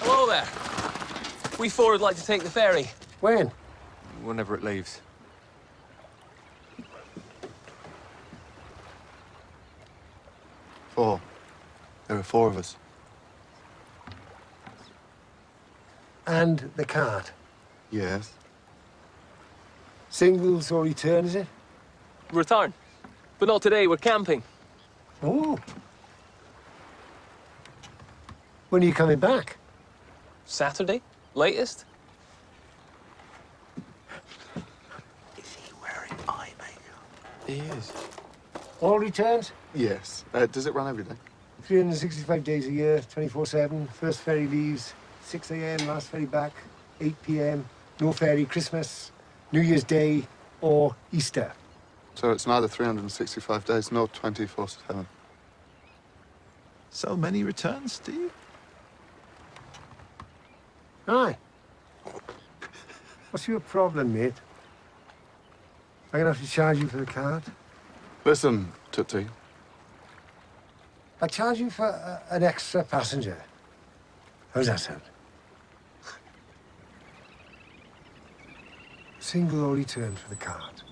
Hello there. We four would like to take the ferry. When? Whenever it leaves. Four. There are four of us. And the cart. Yes. Singles or return, is it? Return. But not today, we're camping. Oh. When are you coming back? Saturday, latest. Is he wearing eye makeup? He is. All returns? Yes. Uh, does it run every day? 365 days a year, 24-7. First ferry leaves, 6 a.m., last ferry back, 8 p.m. No ferry, Christmas, New Year's Day, or Easter. So it's neither 365 days nor 24 7. So many returns, Steve? Aye. What's your problem, mate? I'm gonna have to charge you for the cart. Listen, Tutti. I charge you for uh, an extra passenger. How's that sound? Single or return for the cart.